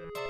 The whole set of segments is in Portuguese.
Thank you.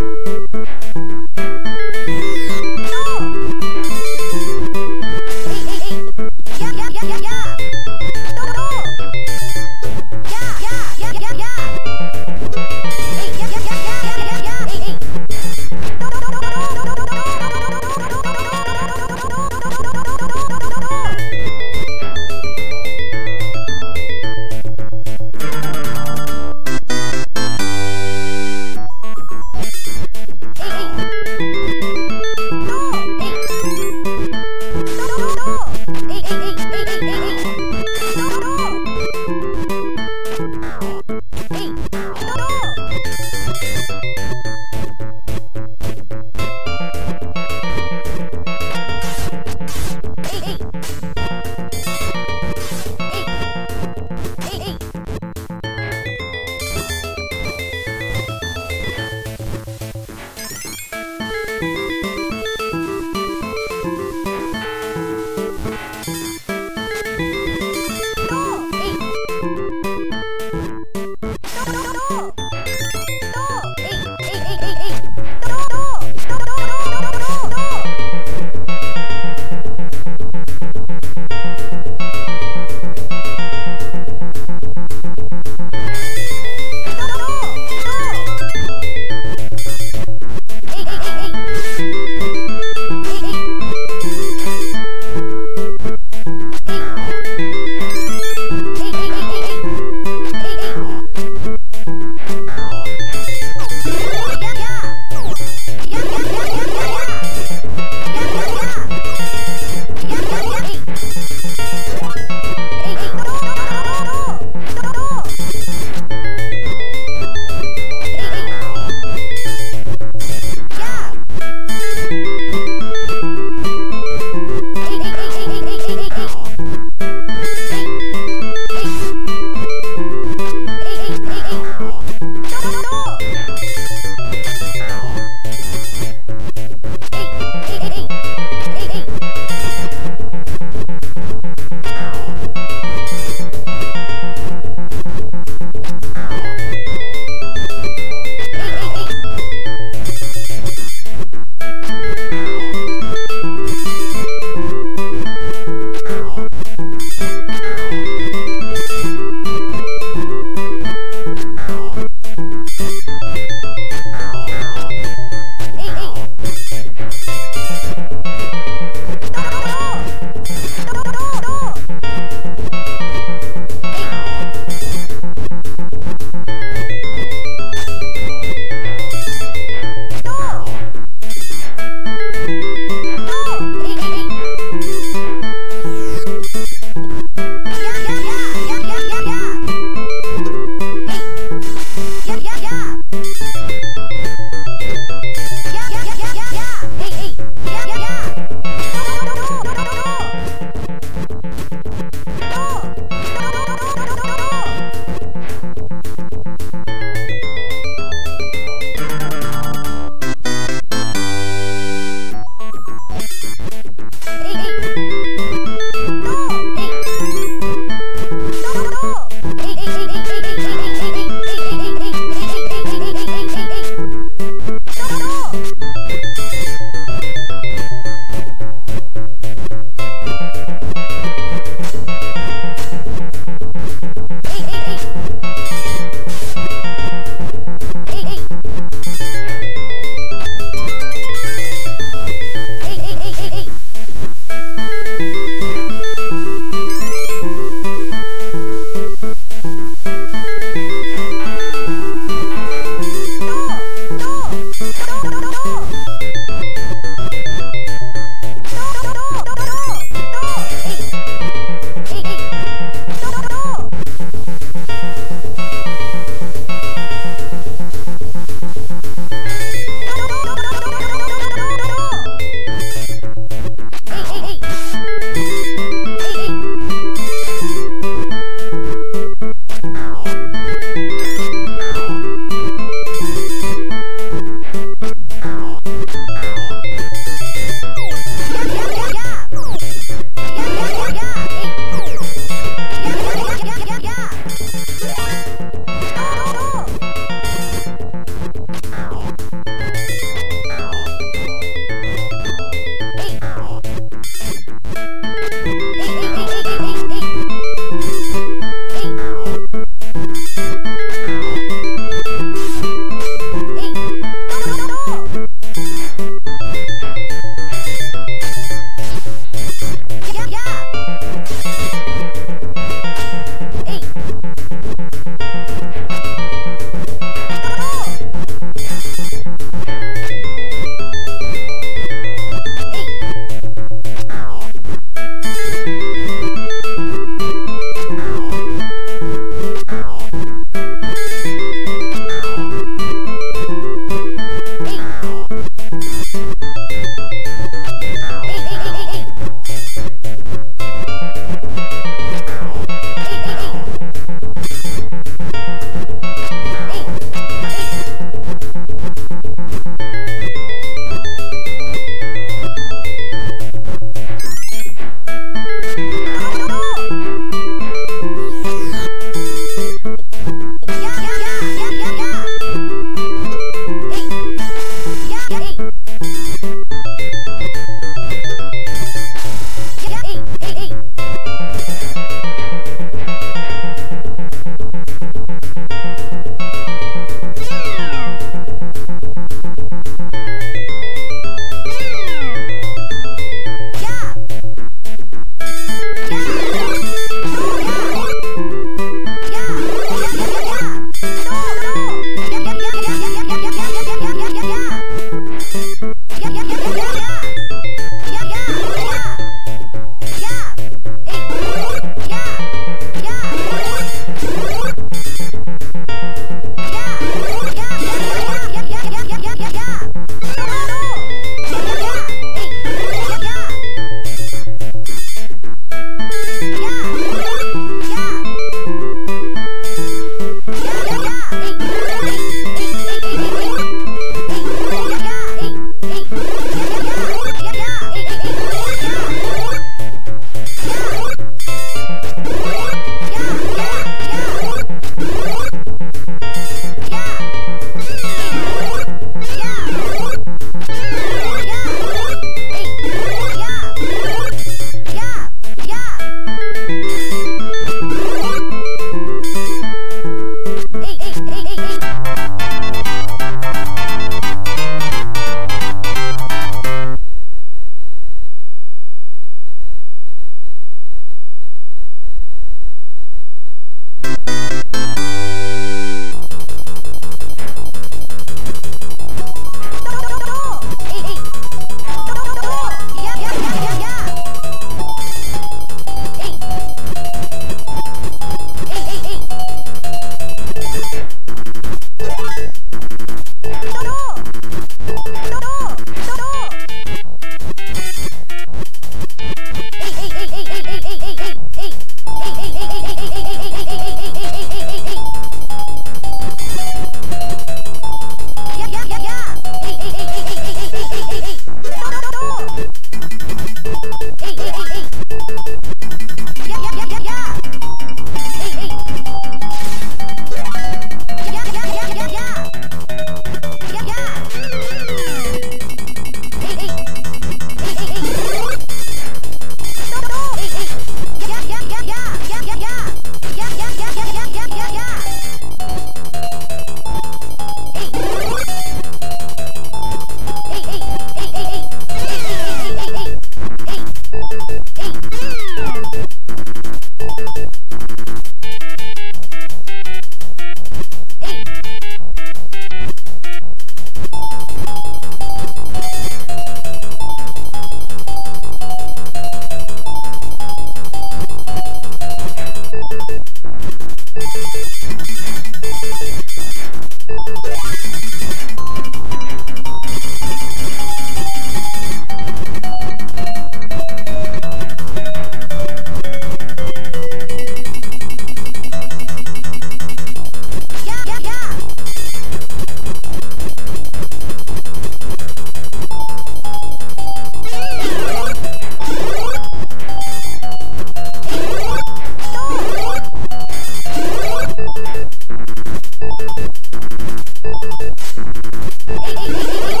Oh, my God.